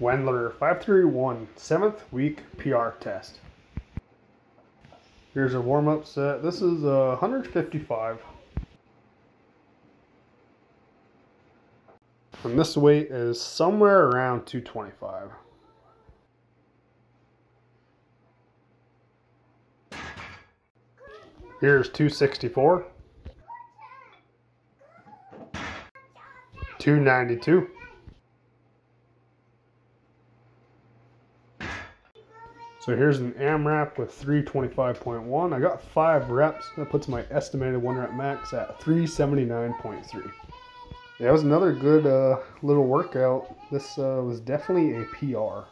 Wendler 531, seventh week PR test. Here's a warm up set. This is uh, 155. And this weight is somewhere around 225. Here's 264. 292. So here's an AMRAP with 325.1. I got five reps. That puts my estimated one rep max at 379.3. Yeah, it was another good uh, little workout. This uh, was definitely a PR.